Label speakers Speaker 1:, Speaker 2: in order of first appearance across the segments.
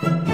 Speaker 1: Thank you.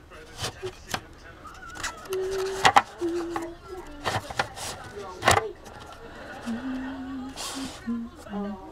Speaker 2: 嗯。